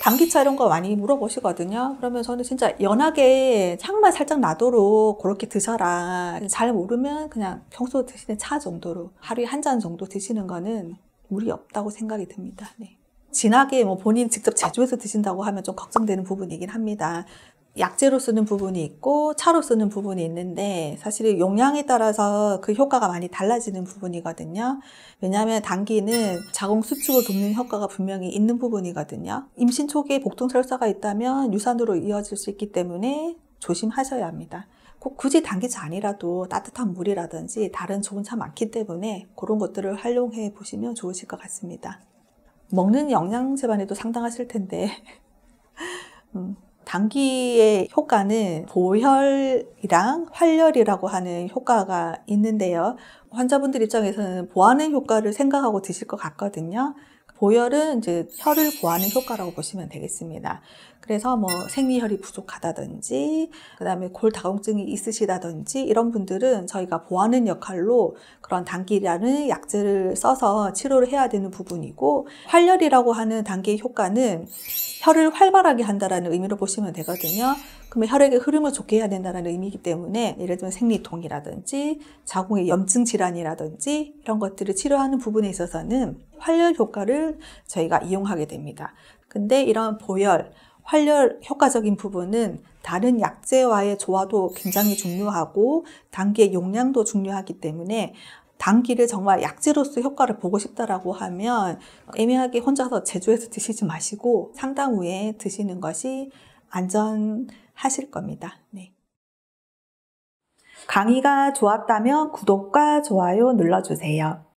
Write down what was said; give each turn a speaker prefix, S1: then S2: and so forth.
S1: 단기차 이런 거 많이 물어보시거든요. 그러면 저는 진짜 연하게 향만 살짝 나도록 그렇게 드셔라. 잘 모르면 그냥 평소 드시는 차 정도로 하루에 한 잔 정도 드시는 거는 무리 없다고 생각이 듭니다. 네. 진하게 뭐 본인 직접 제조해서 드신다고 하면 좀 걱정되는 부분이긴 합니다. 약재로 쓰는 부분이 있고 차로 쓰는 부분이 있는데 사실 용량에 따라서 그 효과가 많이 달라지는 부분이거든요. 왜냐하면 당기는 자궁 수축을 돕는 효과가 분명히 있는 부분이거든요. 임신 초기에 복통 설사가 있다면 유산으로 이어질 수 있기 때문에 조심하셔야 합니다. 꼭 굳이 당기차 아니라도 따뜻한 물이라든지 다른 좋은 차 많기 때문에 그런 것들을 활용해 보시면 좋으실 것 같습니다. 먹는 영양 제반에도 상당하실 텐데 음. 당기의 효과는 보혈이랑 활혈이라고 하는 효과가 있는데요. 환자분들 입장에서는 보하는 효과를 생각하고 드실 것 같거든요. 보혈은 이제 혈을 보하는 효과라고 보시면 되겠습니다. 그래서 뭐 생리혈이 부족하다든지 그다음에 골다공증이 있으시다든지 이런 분들은 저희가 보하는 역할로 그런 당기라는 약제를 써서 치료를 해야 되는 부분이고 활혈이라고 하는 단계의 효과는 혈을 활발하게 한다라는 의미로 보시면 되거든요. 그러면 혈액의 흐름을 좋게 해야 된다는 의미이기 때문에 예를 들면 생리통이라든지 자궁의 염증 질환이라든지 이런 것들을 치료하는 부분에 있어서는 활혈 효과를 저희가 이용하게 됩니다. 근데 이런 보혈, 활혈 효과적인 부분은 다른 약제와의 조화도 굉장히 중요하고 단계 용량도 중요하기 때문에 단기를 정말 약재로서 효과를 보고 싶다라고 하면 애매하게 혼자서 제조해서 드시지 마시고 상당 후에 드시는 것이 안전하실 겁니다. 네. 강의가 좋았다면 구독과 좋아요 눌러주세요.